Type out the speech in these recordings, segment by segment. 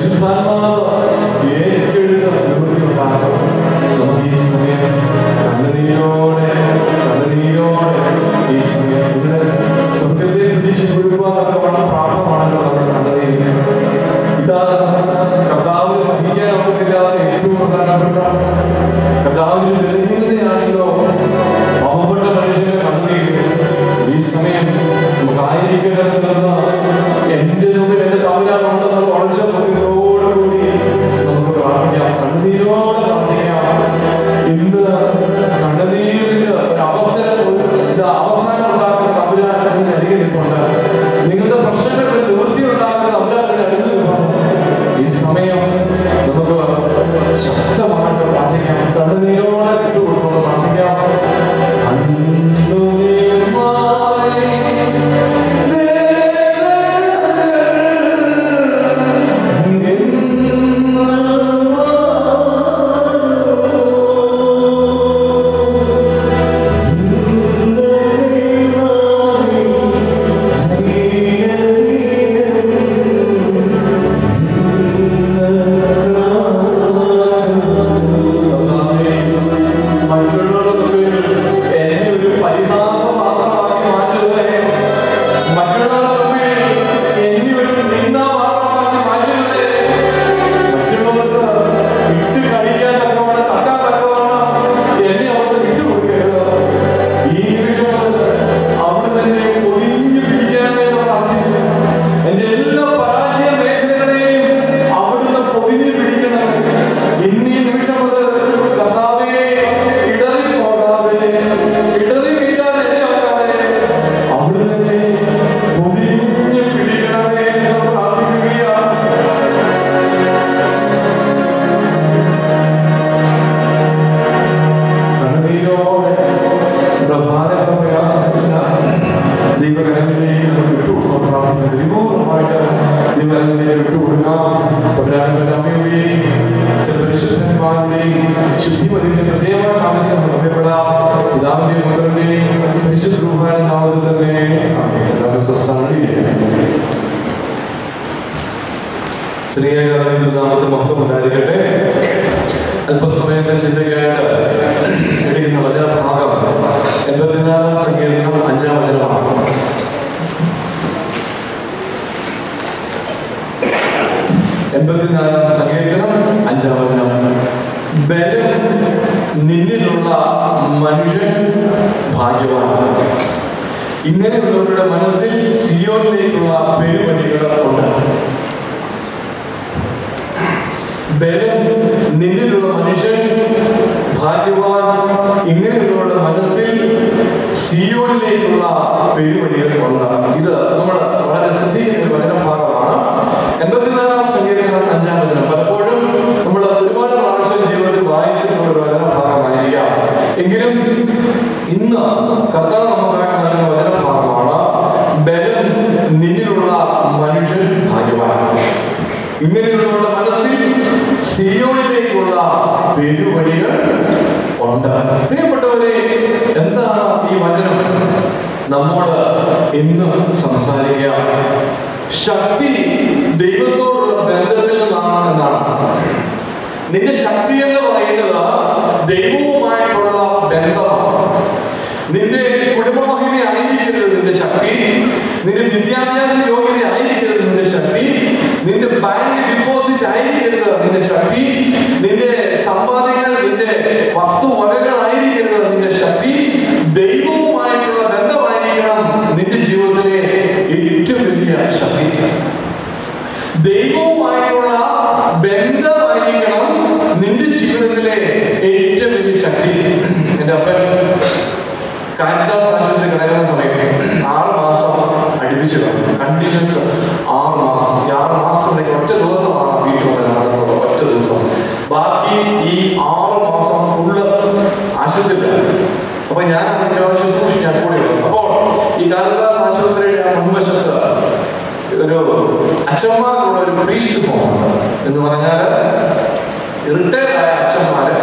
Musisz Pan Mama സ്ത്രീയെ കളയുന്ന നാമത്തെ മൊത്തം ഉണ്ടായിരിക്കട്ടെ. അല്പസമയത്തെ ചിന്തയ്ക്കായിട്ട് ഇരിക്കുന്ന വചനഭാഗം എൺപത്തിനാലാം സങ്കീർണം അഞ്ചാം വചനമാണ്. എൺപത്തിനാലാം സങ്കീർണം അഞ്ചാം വചനം ബലം നിന്നിലുള്ള മനുഷ്യൻ ഭാഗ്യമാണ് ഇങ്ങനെയുള്ളവരുടെ മനസ്സിൽ സിയോനിലേക്കുള്ള അച്ഛന്മാർക്കുള്ള ഒരു പ്രീസ്റ്റ് ഹോം എന്ന് പറഞ്ഞാൽ റിട്ടയർഡ് ആയ അച്ഛന്മാരെ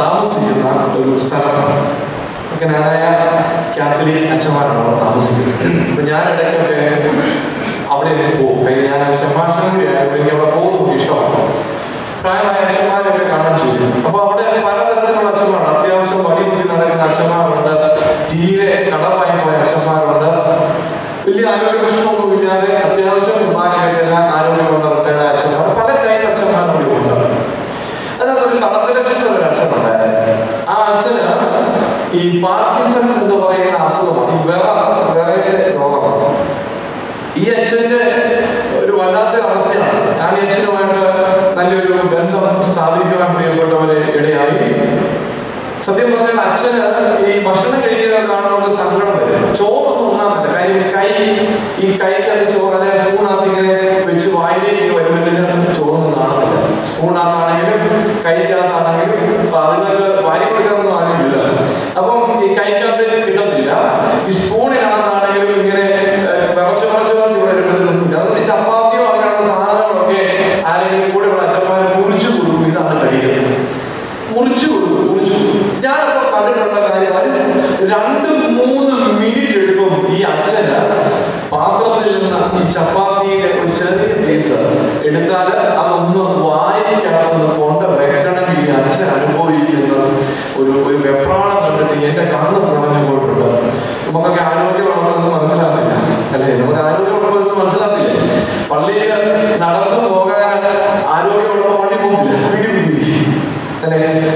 താമസിക്കുന്ന ഒരു സ്ഥലമാണ് അങ്ങനെയായ കാത്തലിക് അച്ഛന്മാരാണ് താമസിക്കുന്നത്. അപ്പൊ ഞാൻ ഇടയ്ക്കൊക്കെ അവിടെ പോകും. ഞാൻ ശമാശം കൂടി എനിക്ക് അവിടെ പോകുന്നു ഇഷ്ടമാണ്. പ്രായമായ അച്ഛന്മാരൊക്കെ കാണാൻ ചെയ്യും. അപ്പൊ അവിടെ പലതരത്തിലുള്ള അച്ഛന്മാരുണ്ട്. അത്യാവശ്യം വലിയ കുറ്റി നടക്കുന്ന അച്ഛന്മാരുണ്ട്. തീരെ കടമായി പോയ അച്ഛന്മാരുണ്ട്. വലിയ ആരോഗ്യ പ്രശ്നമൊന്നും ഇല്ലാതെ പാർക്കിൻസൺസ് എന്ന് പറയുന്ന അസുഖമാണ് ഈ വിറ രോഗമാണ് ഈ അച്ഛന്റെ ഒരു വല്ലാത്ത അവസ്ഥയാണ്. ഞാൻ ഈ അച്ഛനുമായിട്ട് നല്ലൊരു ബന്ധം സ്ഥാപിക്കുവാൻ പ്രിയപ്പെട്ടവരെ ഇടയായി. സത്യം പറഞ്ഞാൽ അച്ഛന് ഈ ഭക്ഷണം കഴിക്കുന്നത് കാണുമ്പോൾ സങ്കടം വരും. ചോറൊന്നും പറ്റില്ല. കൈ ഈ കൈക്കകത്ത് ചോറ് അല്ലെ സ്പൂണകത്ത് ഇങ്ങനെ വെച്ച് വായിലേക്ക് വരുന്നതിന് ചോറൊന്നും കാണുന്നില്ല സ്പൂണകത്താണെങ്കിലും കൈക്കകത്താണെങ്കിലും അപ്പൊ അതിനൊക്കെ വാരി കൊടുക്കാനൊന്നും ആരുമില്ല അപ്പം ഈ കൈക്കകത്ത് കിട്ടത്തില്ല ഈ സ്പൂണിനകത്താണെങ്കിലും ഇങ്ങനെ ഏഹ്, വിറച്ച് വിറച്ച് വിറച്ച് ഇവിടെ കിട്ടുന്നില്ല അതുകൊണ്ട് ഈ ചപ്പാത്തിയോ അങ്ങനെയുള്ള സാധനങ്ങളൊക്കെ ആരെങ്കിലും കൂടെ ഉള്ള അച്ഛന്മാരെ മുറിച്ചു കൊടുക്കും ഇതാണ് കഴിക്കുന്നത് മുറിച്ചു കൊടുക്കും മുറിച്ചു കൊടുക്കും ഞാനപ്പോൾ കണ്ടിട്ടുള്ള കാര്യം അത് രണ്ട് മൂന്ന് മിനിറ്റ് എടുക്കും ഈ അച്ഛന് പാത്രത്തിൽ നിന്ന് ഈ ചപ്പാത്തിയുടെ ഒരു ചെറിയ പീസ് എടുത്താൽ അതൊന്ന് വായിക്കകത്ത് കൊണ്ട് വെക്കണമെങ്കിൽ ഈ അച്ഛൻ അനുഭവിക്കുന്ന ഒരു ഒരു വെപ്രാളം കണ്ടിട്ട് എന്റെ കണ്ണ് നിറഞ്ഞു പോയിട്ടുണ്ട് നമുക്കൊക്കെ ആരോഗ്യമുള്ളതെന്ന് മനസ്സിലാക്കില്ല അല്ലേ നമുക്ക് ആരോഗ്യമുള്ളതെന്ന് മനസ്സിലാക്കില്ലേ പള്ളിയിൽ നടന്നു പോകാൻ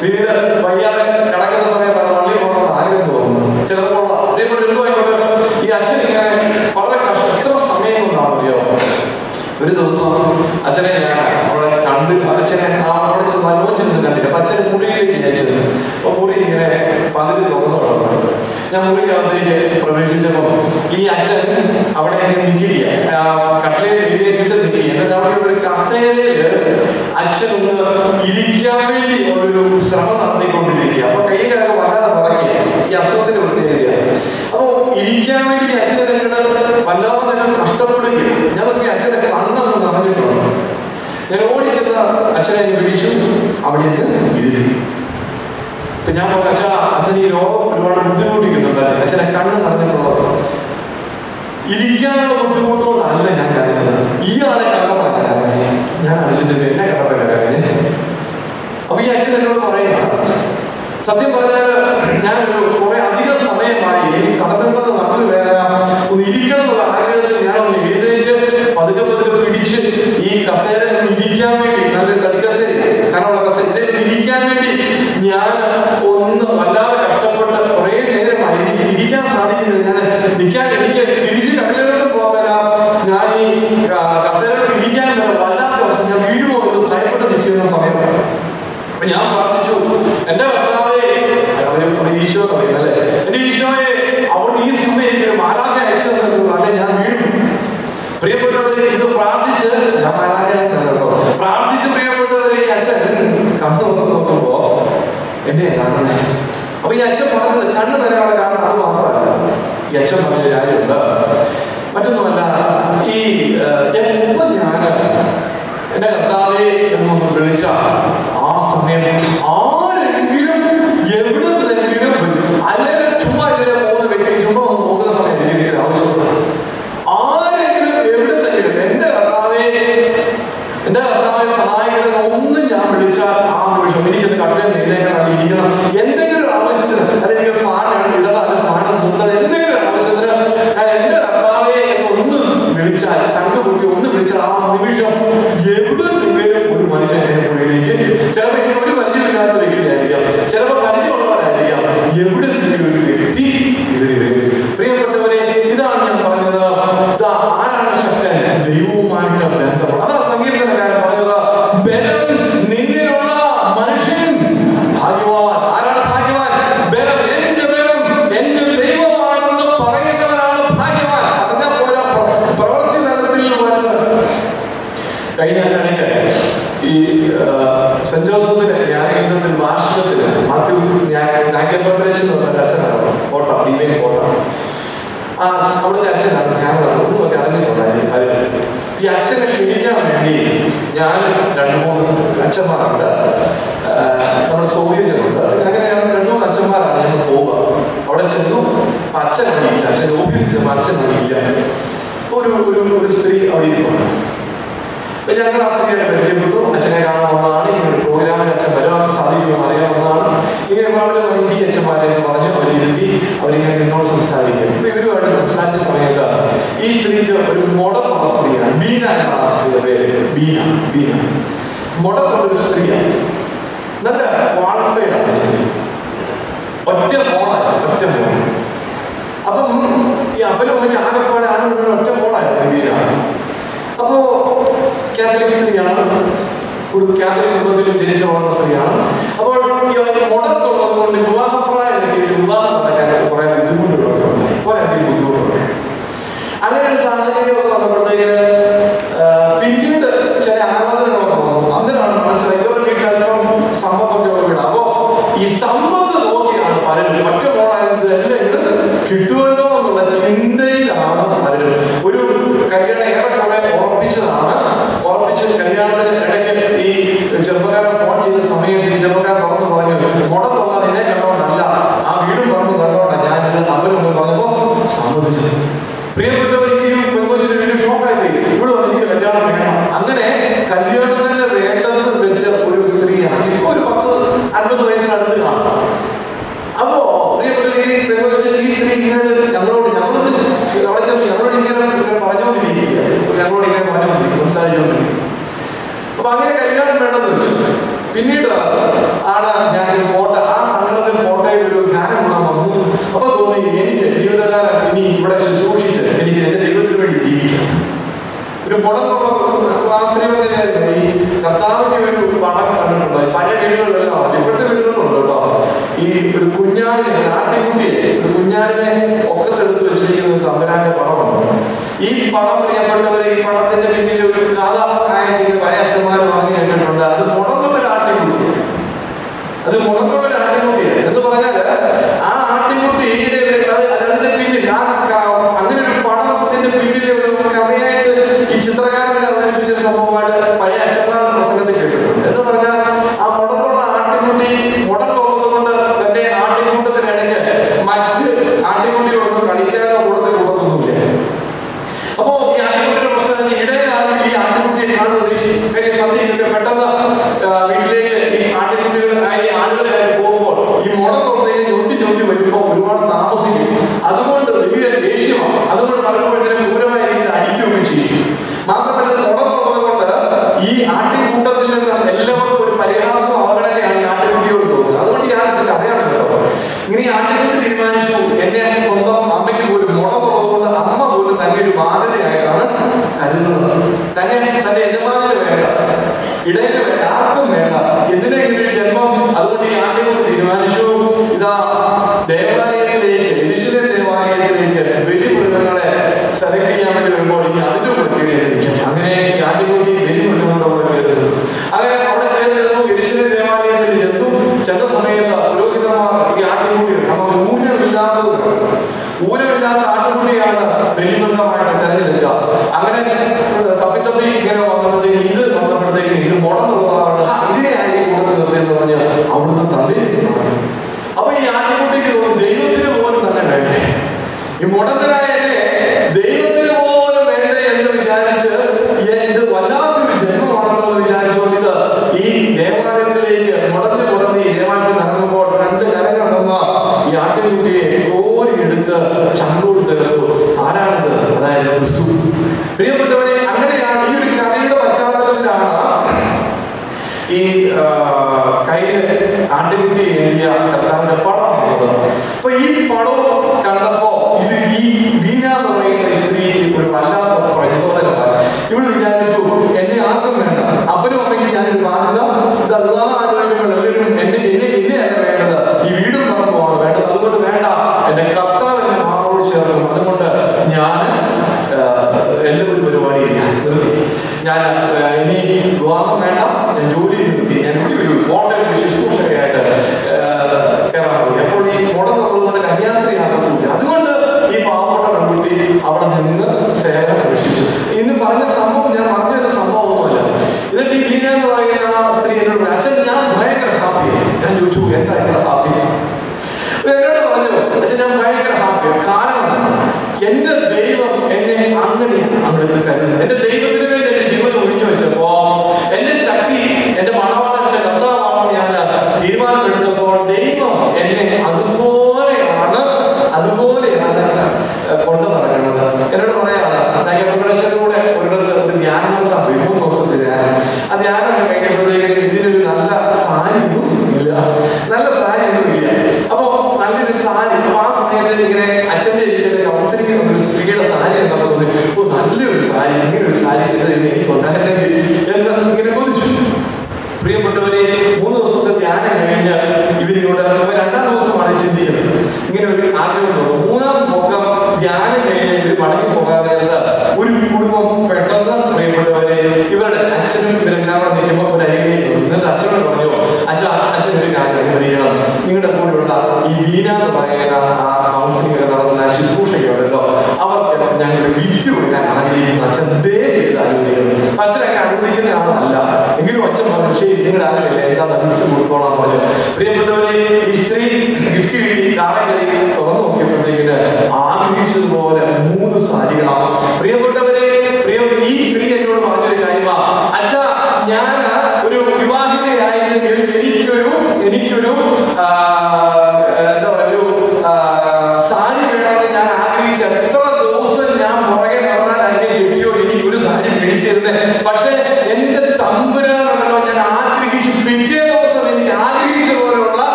പിന്നീട് വയ്യാതെ ഈ അച്ഛൻ വളരെ കഷ്ടം സമയം അച്ഛനെ കണ്ട് അവിടെ ചെന്ന് മനോജ് കണ്ടിട്ട് അപ്പൊ ഞാൻ പ്രവേശിച്ചപ്പോൾ ഈ അച്ഛൻ അവിടെ നിൽക്കുക കട്ടിലയിൽ എഴുതിയിട്ട് നിൽക്കുക എന്നിട്ട് അവിടെ കസേരയിൽ അച്ഛൻ ഒന്ന് ഇരിക്കാൻ വേണ്ടി ഒരു ശ്രമം നടത്തിക്കൊണ്ടിരിക്കുക അപ്പൊ കയ്യിലൊക്കെ വല്ലാതെ നിറയ്ക്കുക ഈ അസുഖത്തിന് പ്രത്യേകത അപ്പൊ ഇരിക്കാൻ വേണ്ടി അച്ഛൻ എന്നിട്ട് വല്ലാതെ കഷ്ടപ്പെടുകയും ഞാനൊക്കെ നോക്കി അച്ഛനെ കണ്ണെന്ന് നിറഞ്ഞിട്ടുണ്ട്. ഞാൻ ഓടിച്ചെന്ന അച്ഛനെ പിടിച്ചു അവിടെ ഇരുത്തി ഇപ്പൊ ഞാൻ പറഞ്ഞു അച്ഛാ അച്ഛൻ ഈ രോഗം ഒരുപാട് ബുദ്ധിമുട്ടിക്കുന്നുണ്ട് അച്ഛനെ കണ്ണ് നിറഞ്ഞിട്ടുള്ളത്. ഇരിക്കാനുള്ള ബുദ്ധിമുട്ടുകൊണ്ടല്ല ഞാൻ കരുതുന്നത് ഈ ആളെ കണ്ടപ്പോ ഞാൻ അടിച്ചിട്ട് എന്നെ കണ്ടപ്പോ കരഞ്ഞേ അപ്പൊ ഈ എന്നോട് പറയുക സത്യം പറഞ്ഞാൽ ഞാൻ കുറെ അധിക സമയമായി ഈ കടന്നിട്ടുള്ള നാട്ടിൽ വേദന ഒന്ന് ആഗ്രഹത്തിൽ ഞാൻ ഒന്ന് പതുക്കെ പതുക്കെ പിടിച്ച് കഴിഞ്ഞ ആണ്ടിടെ ഈ സെന്റ് ജോസഫിന്റെ ന്യായകേന്ദ്രത്തിൽ വാർഷികത്തിന് മാത്യു ന്യായകേന്ദ്രേഷൻ എന്ന് പറഞ്ഞ അച്ഛനാണ് കോട്ട ഡിവൈൻ കോട്ട ആ അവിടുത്തെ അച്ഛനാണ് ഞാനാണ് ഒന്നും ഒക്കെ അറിഞ്ഞിട്ടുണ്ടായിരുന്നു ഈ അച്ഛനെ ക്ഷണിക്കാൻ വേണ്ടി ഞാൻ രണ്ട് മൂന്ന് അച്ഛന്മാരുണ്ട്. നമ്മൾ സൗകര്യമുണ്ട് അങ്ങനെ രണ്ട് മൂന്ന് അച്ഛന്മാരാണ് ഞങ്ങൾ പോവുക. അവിടെ ചെന്നു അച്ഛൻ അറിയില്ല അച്ഛൻ ഓഫീസിൽ ചെന്നു അച്ഛൻ അറിയില്ല ഒരു ഒരു സ്ത്രീ അവിടെ ഇരിക്കുന്നു ഞങ്ങൾ പരിചയപ്പെട്ടു. അച്ഛനെ കാണാവുന്നതാണ് ഇങ്ങനെ ഒരു പ്രോഗ്രാമിൽ അച്ഛൻ വരാൻ സാധിക്കുമെന്ന് അറിയാവുന്നതാണ് ഇങ്ങനെ വളരെ വൈകി അച്ഛന്മാരെ പറഞ്ഞ് അവരിരുത്തി അവരിങ്ങനെ നിന്നോട് സംസാരിക്കും ഇപ്പൊ ഇവരുമായിട്ട് സംസാരിച്ച സമയത്ത് ഈ സ്ത്രീക്ക് ഒരു മുടക്കുള്ള സ്ത്രീയാണ്. ബീന എന്നാണ് സ്ത്രീയുടെ പേര്. ബീന ബീന. മുടക്കുള്ളൊരു സ്ത്രീയാണ്. നല്ല ക്വാളിഫൈഡാണ് ഒറ്റ ഫോണായിരുന്നു ഒറ്റ ഫോൺ അപ്പം ഈ അപ്പനും അമ്മയ്ക്ക് ആരും ഒറ്റ ഫോണായിരുന്നു കാത്തലിക് സ്ത്രീയാണ്. ഒരു കാത്തലിക് കുടുംബത്തിൽ ജനിച്ചു പോകുന്ന സ്ത്രീയാണ്. അപ്പോൾ ഈ മുടക്കുള്ളത് കൊണ്ട് വിവാഹപ്രായം വിവാഹം നടക്കാൻ കുറെ ബുദ്ധിമുട്ടുകളുണ്ട്. കുറെ അങ്ങനെ ഒരു സാഹചര്യം വന്നപ്പോഴത്തേക്കിന് വീടുകളിലും ഇപ്പോഴത്തെ വീടുകളിലുണ്ട് കേട്ടോ. ഈ ഒരു കുഞ്ഞാടിനെ ആട്ടിൻകുട്ടിയെ ഒരു കുഞ്ഞാടിനെ ഒക്കത്തെടുത്ത് വെച്ചിരിക്കുന്ന തമ്പരാന്റെ പടമാണ്. ഈ പടം പ്രിയപ്പെട്ടവർ ഈ പടത്തിന്റെ പിന്നിൽ ഒരു കഥ കായലിൽ പല അച്ഛന്മാർ പറഞ്ഞു കേട്ടിട്ടുണ്ട് അത് മുടങ്ങുന്ന ഒരു ആട്ടിൻകുട്ടി അത് മുടങ്ങുന്ന ഒരു ആട്ടിൻകുട്ടിയാണ്. എന്ന് പറഞ്ഞാൽ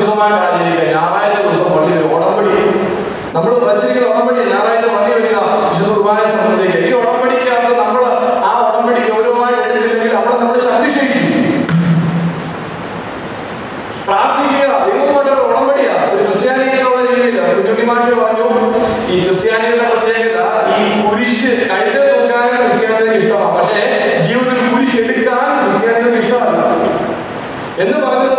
വിശുദ്ധമായിട്ട് ആചരിക്കുക ഞായറാഴ്ച ദിവസം പള്ളിയിൽ ഉടമ്പടി. നമ്മൾ പ്രചരിക്കുന്ന ഉടമ്പടി ഞായറാഴ്ച പള്ളി വരിക. വിശുദ്ധ കുർബാനെ സംബന്ധിക്കുക ഈ ഉടമ്പടിക്കകത്ത് നമ്മൾ ആ ഉടമ്പടി ഗൗരവമായിട്ട് എടുത്തില്ലെങ്കിൽ അവിടെ നമ്മൾ ശക്തി ക്ഷയിച്ചു. പ്രാർത്ഥിക്കുക. ദൈവമായിട്ടൊരു ഉടമ്പടിയാണ് ഒരു ക്രിസ്ത്യാനികളുള്ള രീതിയില്ല കുഞ്ഞുണ്ണി മാഷ് പറഞ്ഞു ഈ ക്രിസ്ത്യാനികളുടെ പ്രത്യേകത ഈ കുരിശ് കഴുത്തിൽ നോക്കാൻ ക്രിസ്ത്യാനികൾക്ക് ഇഷ്ടമാണ്. പക്ഷേ ജീവിതത്തിൽ കുരിശ് എടുക്കാൻ ക്രിസ്ത്യാനികൾക്ക് ഇഷ്ടമാണ് എന്ന് പറഞ്ഞു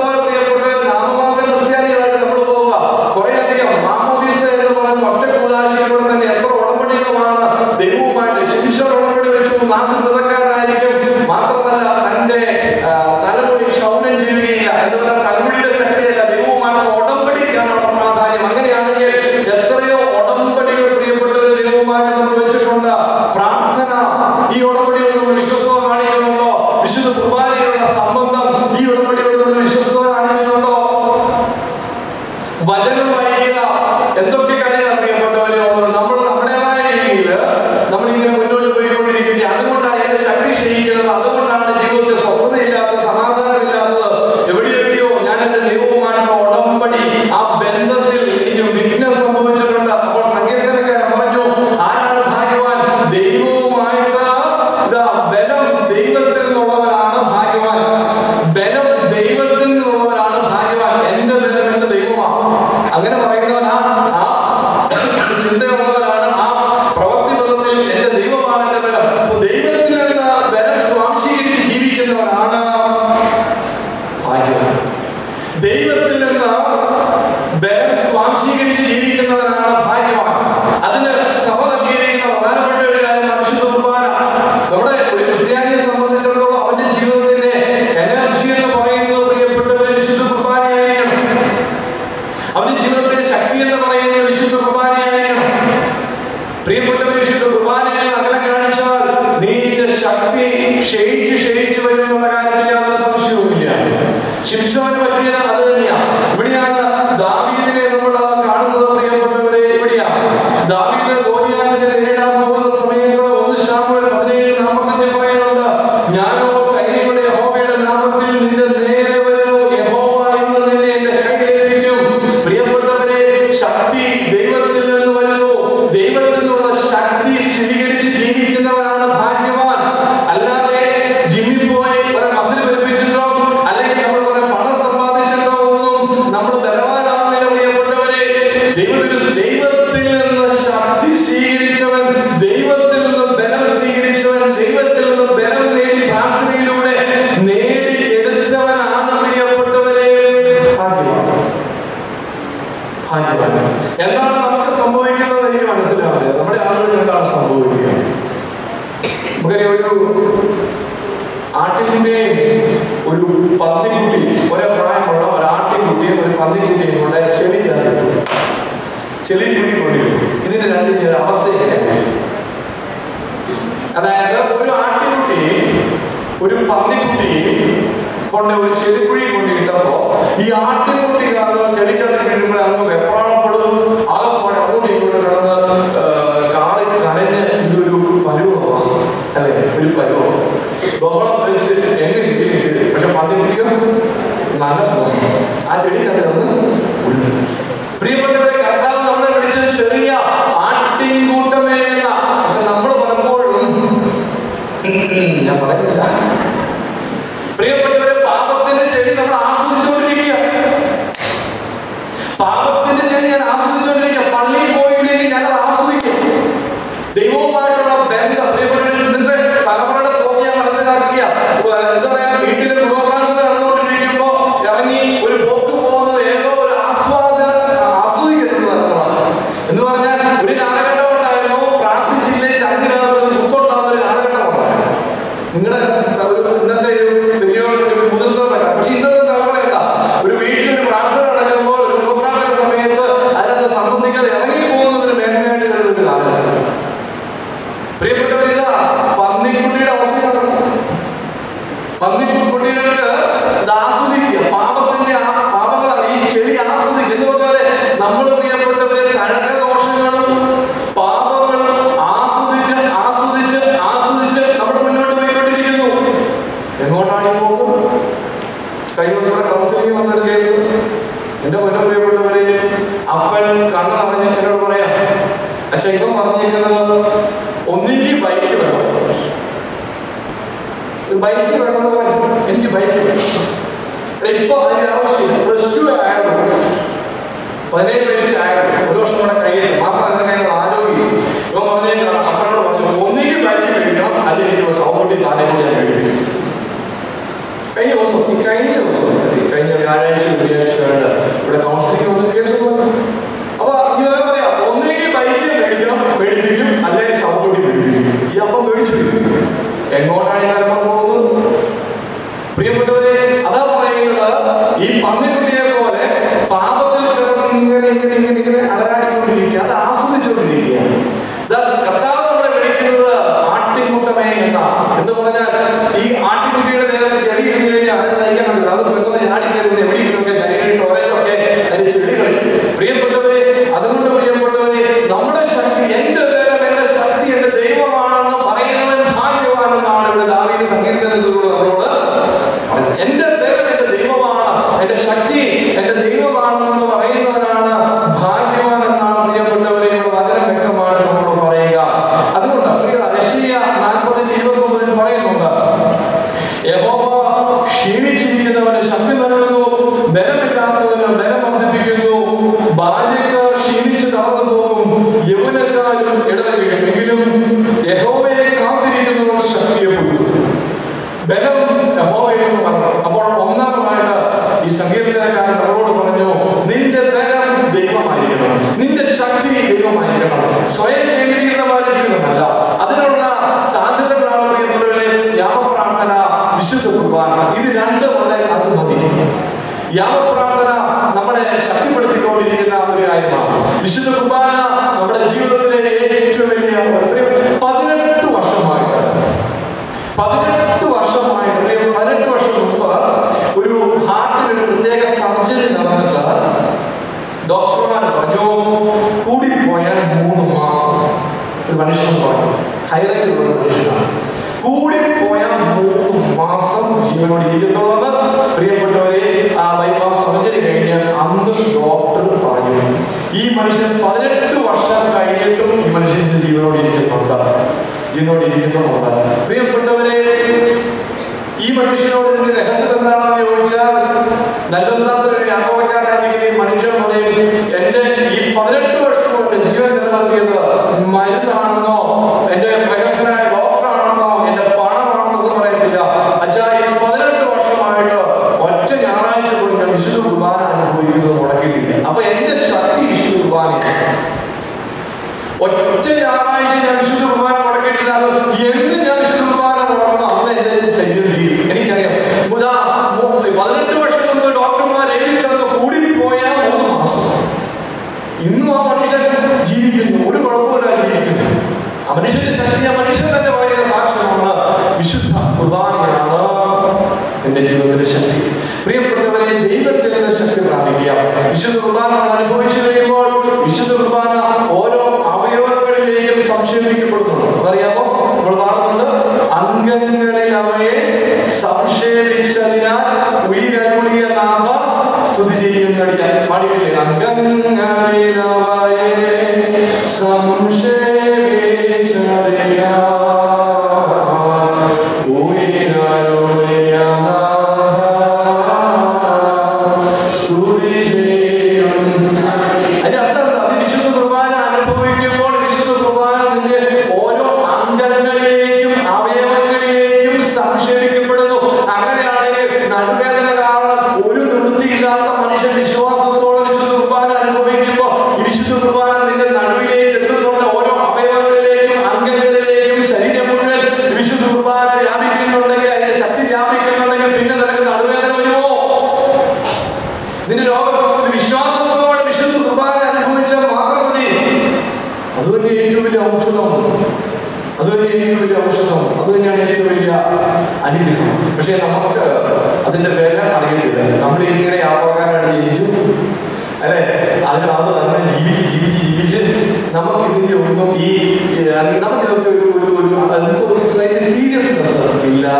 победа!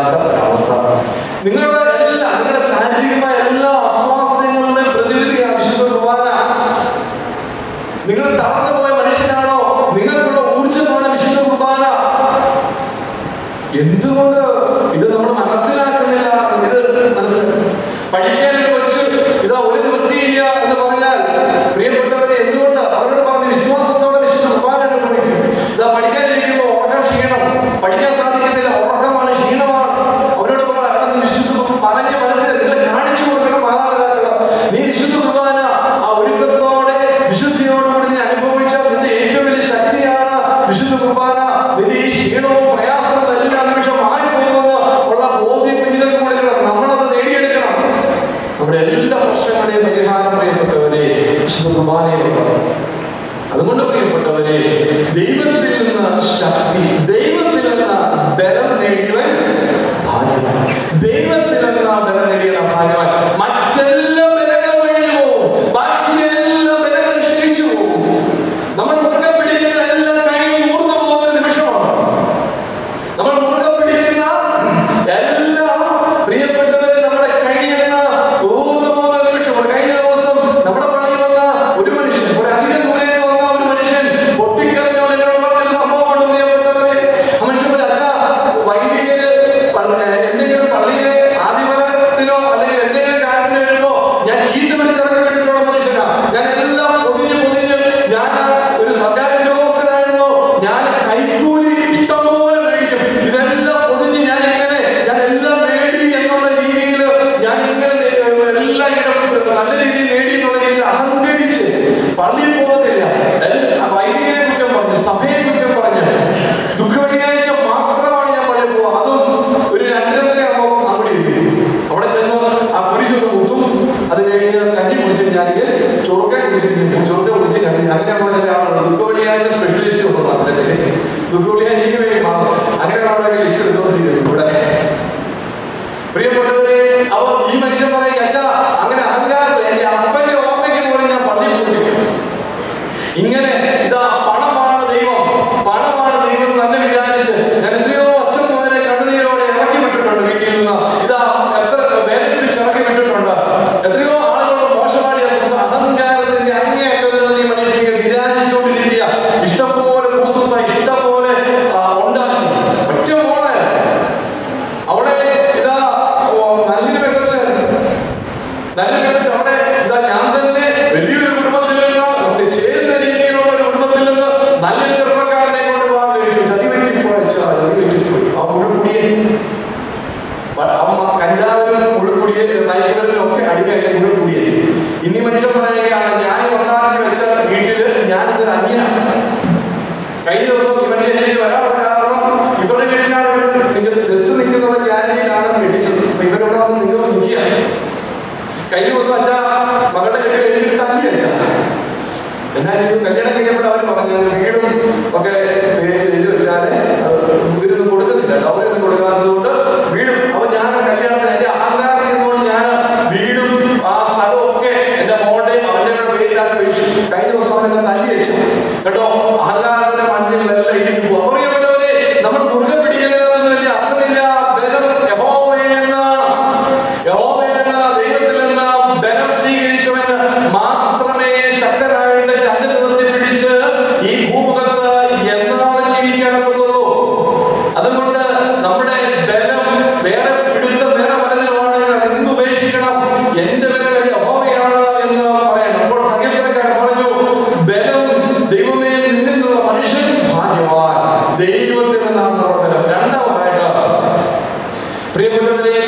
ഇല്ലാത്ത അവസ്ഥ. നിങ്ങളുടെ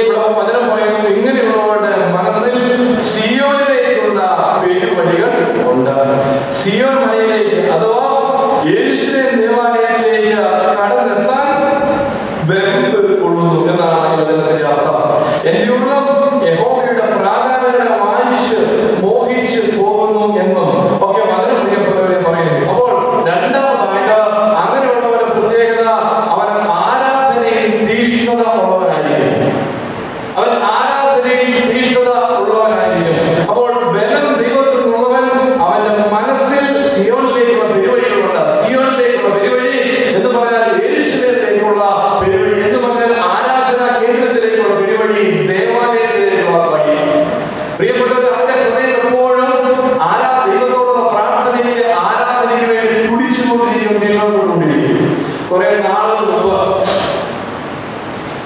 ഇവിടെ വചനം പറയുന്നു ഇങ്ങനെയുള്ളവരുടെ മനസ്സിൽ സിയോനിലേക്കുള്ള പേരുവഴികൾ ഉണ്ട്. സിയോൻ മലയിലേക്ക് അഥവാ യേശുവിൻ ദേവാലയത്തിലേക്ക് കടന്നെത്താൻ വെമ്പ് കൊള്ളുന്നു എന്നാണ് ഈ വചനത്തിന്റെ അർത്ഥം എന്റെ ഉള്ളം യഹോവയുടെ പ്രാകാരങ്ങളെ വായിച്ച് മോഹിച്ച് പോകുന്നു എന്നും ഒക്കെ വചനം പ്രിയപ്പെട്ടവരെ പറയുന്നു അപ്പോൾ രണ്ടാമതായിട്ട് അങ്ങനെയുള്ളവരുടെ പ്രത്യേകത അവൻ ആരാധനയിൽ തീഷ്ണത ഉള്ളവനായിരിക്കും അവൻ ആരാധനയിൽ തീഷ്ണത ഉള്ളവനായിരിക്കും അപ്പോൾ ബലം ദൈവത്തിൽ നിന്നുള്ളവൻ അവന്റെ മനസ്സിൽ സിയോനിലേക്കുള്ള പെരുവഴികളുണ്ട് സിയോനിലേക്കുള്ള പെരുവഴി എന്ന് പറഞ്ഞാൽ യേശുവിലേക്കുള്ള പെരുവഴി എന്ന് പറഞ്ഞാൽ ആരാധനാ കേന്ദ്രത്തിലേക്കുള്ള പെരുവഴി ദേവാലയത്തിലേക്കുള്ള വഴി പ്രിയപ്പെട്ടവർ അവന്റെ ഹൃദയം എപ്പോഴും ആരാ ദൈവത്തോടുള്ള പ്രാർത്ഥനയ്ക്ക് ആരാധനയ്ക്ക് വേണ്ടി തുടിച്ചുകൊണ്ടിരിക്കും ദൈവത്തോടുകൊണ്ടിരിക്കും കുറെ നാളുകൾ മുമ്പ്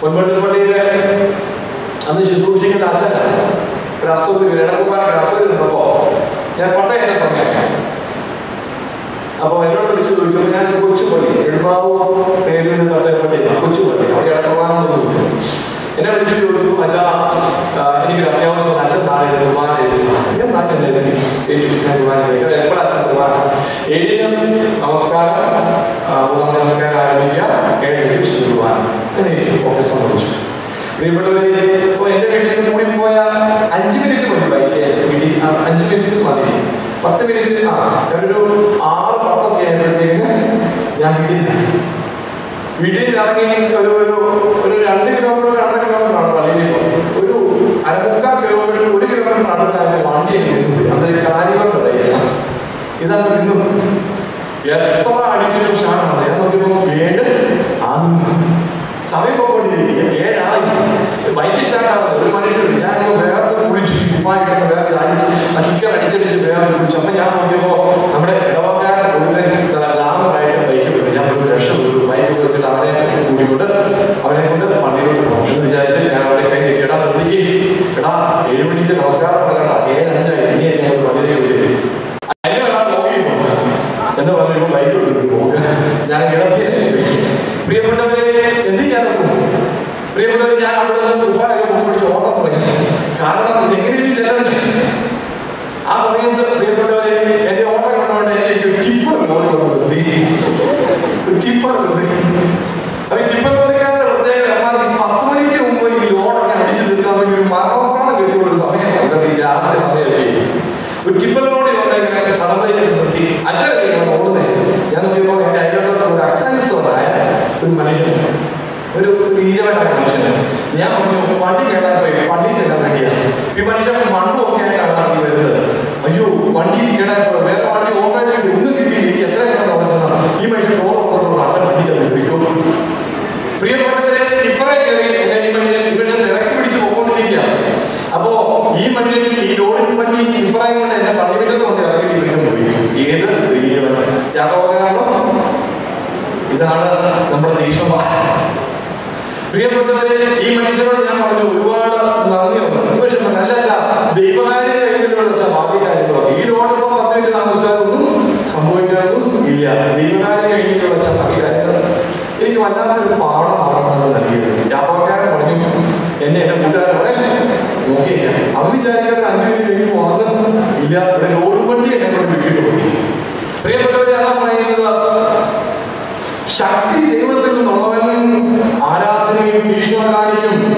പൊന്മണ്ണിപ്പള്ളിയിലെ അന്ന് ശുശ്രൂഷിക്കുന്ന അച്ഛനാണ് ഒരു അസുഖം രണകുമാരൻ ഒരു അസുഖം ഇരുന്നപ്പോ ഞാൻ പട്ടയന്റെ സമയം അപ്പൊ എന്നോട് വിളിച്ചു ചോദിച്ചു ഞാൻ കൊച്ചുപള്ളി എഴുമാവൂ പേരിൽ പട്ടയപ്പള്ളി കൊച്ചുപള്ളി അവിടെ ഇടക്കുവാനൊന്നും എന്നെ വിളിച്ചു ചോദിച്ചു അച്ഛാ ആ, എനിക്കൊരു അത്യാവശ്യം അച്ഛൻ നാളെ കുർബാന ചെയ്യിച്ചതാണ് ഞാൻ നാട്ടിലെ ഞാൻ കുർബാന ചെയ്യും എപ്പോഴാണ് അച്ഛൻ കുർബാന ഏഴിനും നമസ്കാരം ആ, മൂന്നാം നമസ്കാരം ആരംഭിക്കുക ഏഴ് മണിക്ക് വിശുദ്ധ കുർബാന എനിക്ക് ഒക്കെ സംഭവിച്ചു പ്രിയപ്പെട്ടവരെ ഇപ്പൊ എന്റെ വീട്ടിൽ കൂടി പോയ അഞ്ച് മിനിറ്റ് മതി ബൈക്ക് വീട്ടിൽ അഞ്ച് മിനിറ്റ് മതി. പത്ത് മിനിറ്റ് ആ ഒരു ആറ് പത്തൊക്കെ ആയപ്പോഴത്തേക്ക് ഞാൻ വീട്ടിൽ വീട്ടിൽ നിന്ന് ഇറങ്ങി ഒരു ഒരു ഒരു രണ്ട് കിലോമീറ്റർ രണ്ടര കിലോമീറ്റർ ഒരു അരമുക്കാൽ കിലോമീറ്റർ ഒരു കിലോമീറ്റർ അടുത്തായ വണ്ടി നിന്നു അതൊരു കാര്യങ്ങളുണ്ടായില്ല ഇതാണ് നിന്നു എത്ര അടിച്ചിട്ടും ഷാണാണ് ഞാൻ നോക്കിയപ്പോൾ ആന്ന് സമയം പോയിക്കൊണ്ടിരിക്കുക ബൈക്ക് ഒരു മനുഷ്യൻ ഞാൻ വേറെ കുളിച്ചു ഉപ്പായിട്ട് വേറെ അടിച്ച് അടിക്കർ അടിച്ചടിച്ച് വേറെ കുളിച്ചു അപ്പൊ ഞാൻ നോക്കിയപ്പോ നമ്മുടെ ഇടവക്കാരൻ ഒരു ലാമറായിട്ട് ബൈക്ക് വിട്ടു ഞാൻ ഒരു രക്ഷപ്പെട്ടു ബൈക്ക് വെച്ചിട്ട് അവനെ കൂടിക്കൊണ്ട് അവനെ കൊണ്ട് പള്ളിയിലോട്ട് പോകും എന്ന് വിചാരിച്ച് ഞാൻ അവിടെ കൈ നീക്കി, എടാ നിർത്തിക്ക് എടാ ഏഴ് മണിക്ക് നമസ്കാരം പറയണ്ട ഏഴ് അഞ്ചായി. ഇനി ഞാൻ പള്ളിയിലേക്ക് വിളിക്കും അതിന് ഒരാൾ നോക്കിയപ്പോ എന്നെ പറഞ്ഞു ബൈക്ക് വിട്ടിട്ട് പോകും ഞാൻ പ്രിയപ്പെട്ടവരെ ഞാൻ അവിടെ നിന്ന് ഉപ്പായൊക്കെ പിടിച്ച് ഓട്ടം തുടങ്ങി. കാരണം ഇതെങ്ങനെയും ചെല്ലണ്ടേ ആ സമയത്ത് പ്രിയപ്പെട്ടവരെ എന്റെ ഓട്ടം കണ്ടുകൊണ്ട് എനിക്ക് ടിപ്പർ ടിപ്പർ നിർത്തി അപ്പൊ ടിപ്പർ നിർത്തിക്കാരുടെ പ്രത്യേകത എന്നാൽ ഈ പത്ത് മണിക്ക് മുമ്പ് ഈ ലോഡൊക്കെ അടിച്ചു തീർക്കാൻ വേണ്ടി ഒരു മരണപ്രാണം കിട്ടിയ ഒരു സമയമാണ് ഈ രാവിലെ സമയമല്ലേ ഒരു ടിപ്പർ ലോറി ഇങ്ങനെ സടലേക്ക് നിർത്തി അച്ഛനൊക്കെ ഓടുന്നേ ഞാൻ നോക്കിയപ്പോൾ എന്റെ അയലോട്ട് ഒരു അച്ഛനിസ്തനായ ഒരു മനുഷ്യൻ ഒരു ഈഴവനായ മനുഷ്യൻ ഞാൻ പറഞ്ഞു വണ്ടി കേടാൻ പോയി വണ്ടി ചെല്ലാൻ വേണ്ടിയാണ് ഈ മനുഷ്യൻ മണ്ണും ഒക്കെ ആയിട്ടാണ് വണ്ടി വരുന്നത്. അയ്യോ വണ്ടി കേടാൻ പോയി വേറെ വണ്ടി ഓട്ടാൻ ഒന്നും കിട്ടിയില്ല എത്ര കിടന്നു ഈ മനുഷ്യൻ ഓർമ്മ അച്ഛൻ വണ്ടി ലഭിക്കും പ്രിയപ്പെട്ടവരെ ടിപ്പറെ കയറി എന്നെ ഈ മനുഷ്യൻ ഇവിടെ തിരക്കി പിടിച്ച് പോയിക്കൊണ്ടിരിക്കുക അപ്പോ ഈ മനുഷ്യൻ ഈ ലോറി വണ്ടി ടിപ്പറെ കൊണ്ട് എന്നെ പള്ളിവിട്ടത്ത് വന്ന് ഇറക്കി ഇതാണ് നമ്മുടെ ദേഷ്യം. പ്രിയപ്പെട്ടവരെ ഈ മനുഷ്യരോട് ഞാൻ പറഞ്ഞു ഒരുപാട് നന്ദിയുണ്ട് പക്ഷെ നല്ല ദൈവകാര്യം കൈകളിലൂടെ ഭാവി കാര്യങ്ങളോ ഈ ലോകം പത്തിട്ട് താമസിച്ചാലൊന്നും സംഭവിക്കാനൊന്നും ഇല്ല. ദൈവകാര്യം കൈകളിലൂടെ വെച്ച ഭാവി കാര്യങ്ങൾ എനിക്ക് വല്ലാത്തൊരു പാഠമാണ് നൽകിയത്. വ്യാപാരക്കാരൻ പറഞ്ഞു എന്നെ എന്റെ കൂട്ടുകാരോടെ നോക്കി അവർ വിചാരിക്കാൻ അഞ്ചു മിനിറ്റ് വന്നു ഇല്ല. ഇവിടെ ലോഡ് എന്നെ കൊണ്ട് വിട്ടിട്ടു പ്രിയപ്പെട്ടവരെ അതാ പറയുന്നത് ശക്തി Cristo agora em.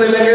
de la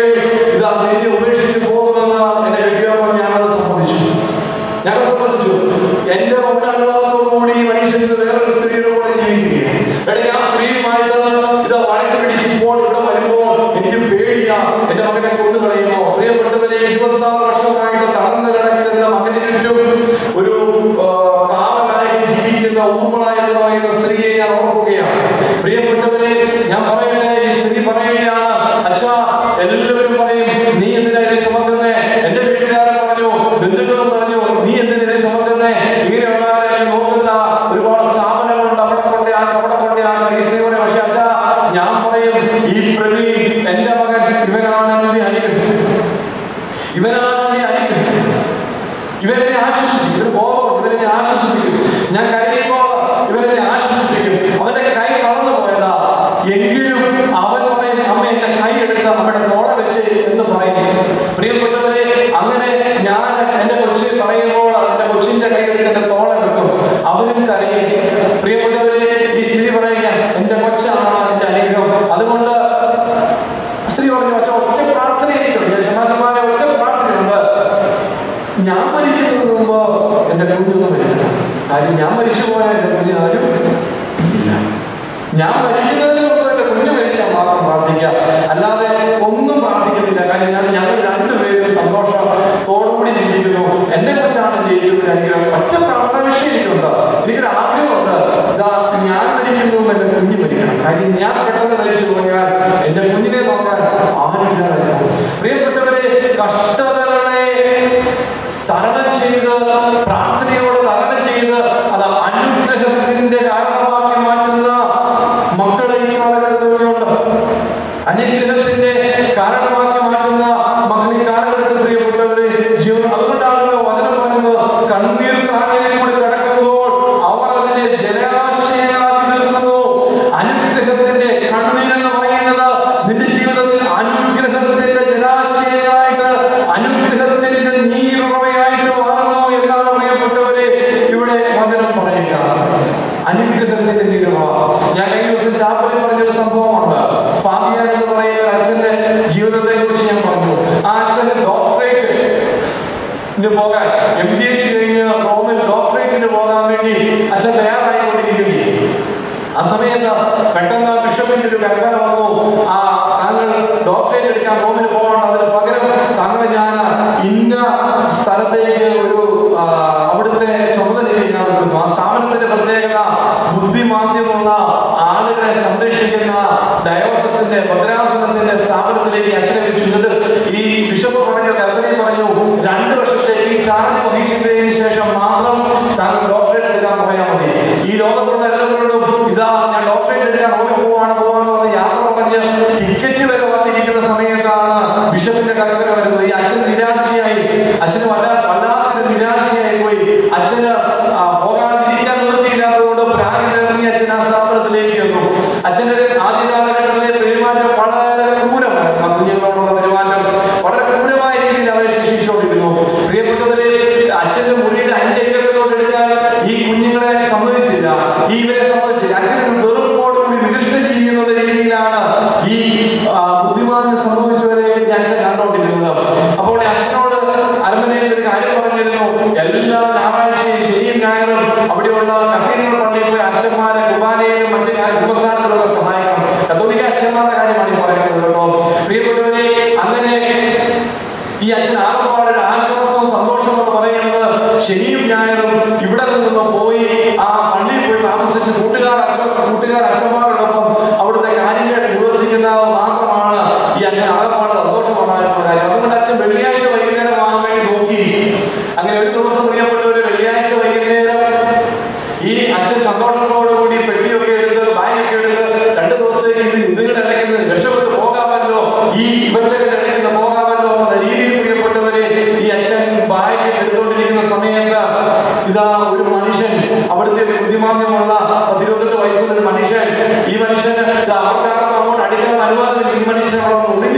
അനുവാദമില്ല ഈ മനുഷ്യൻ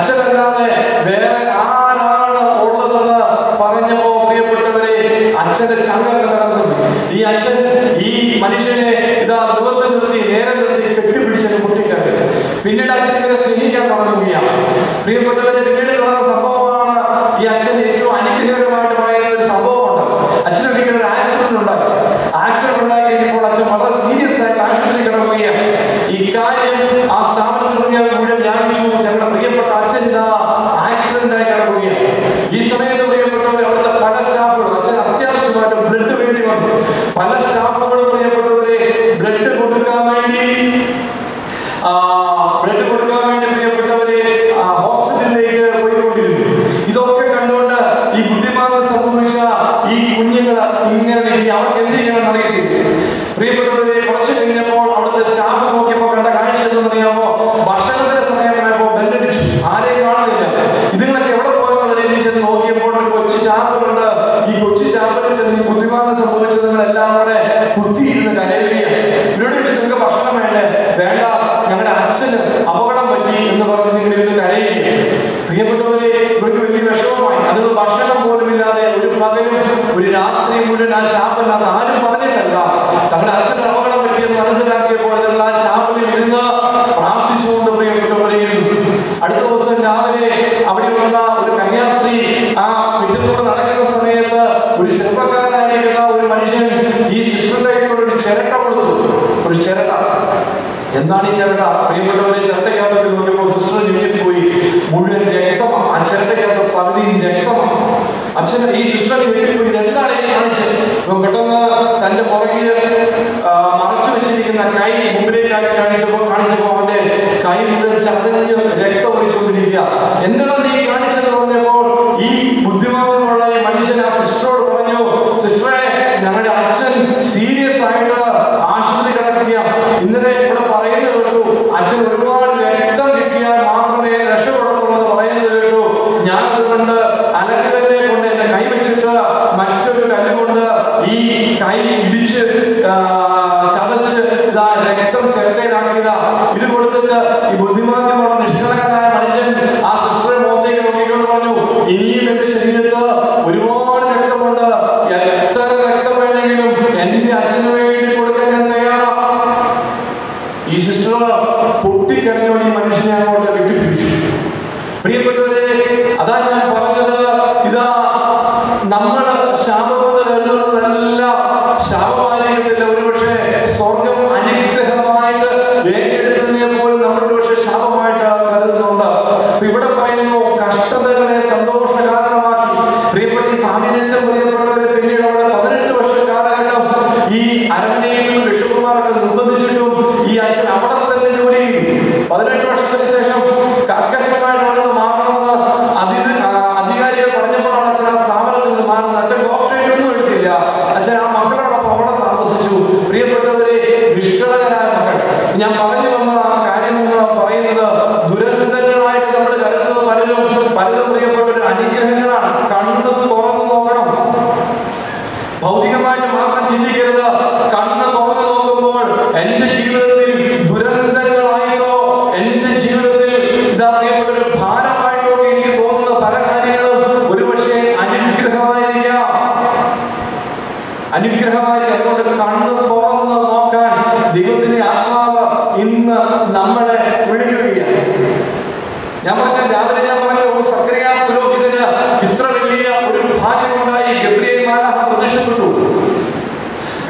cultural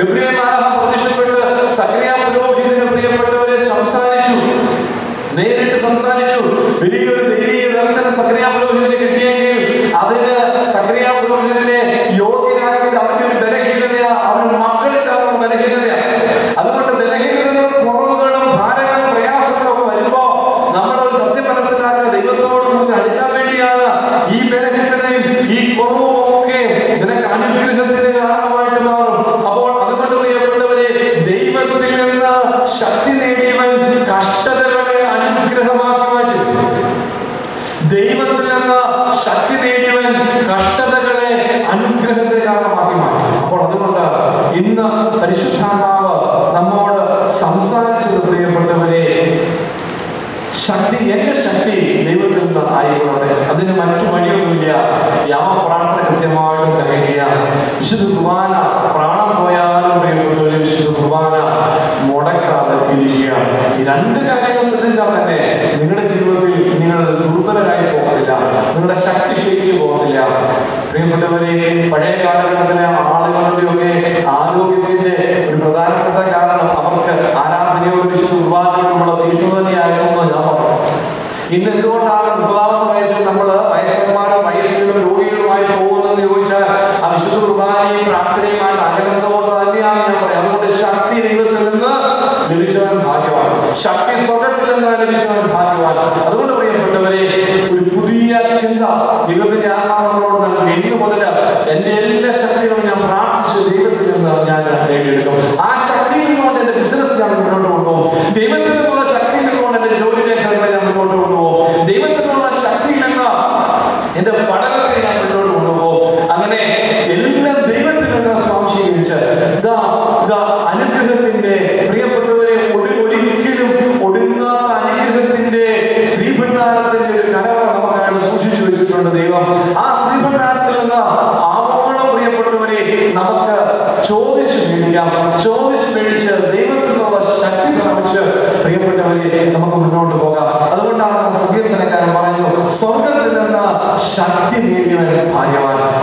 ഗബ്രിയമാഹ പ്രത്യക്ഷപ്പെട്ട് സക്രിയ പുരോഹിതന് പ്രിയപ്പെട്ടവരെ സംസാരിച്ചു നേരിട്ട് സംസാരിച്ചു വലിയൊരു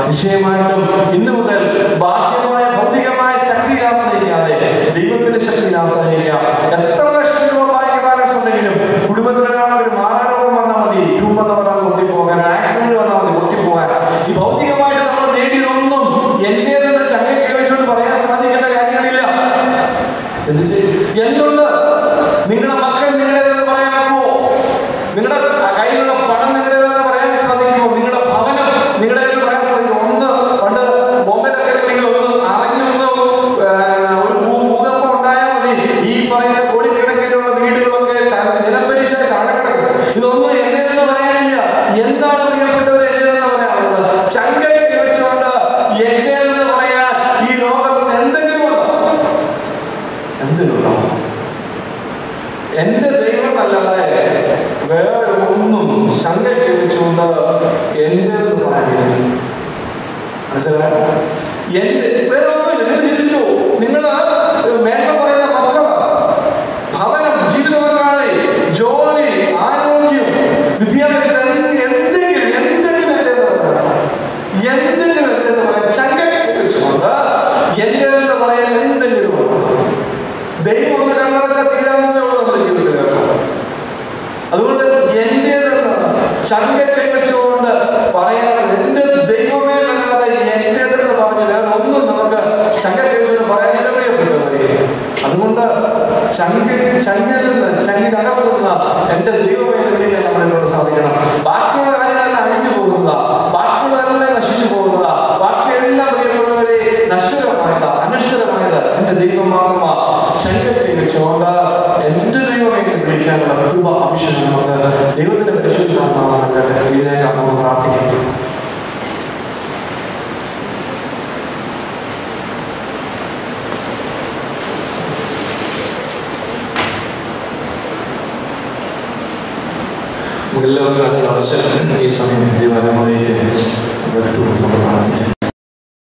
നിശ്ചയമായിട്ടും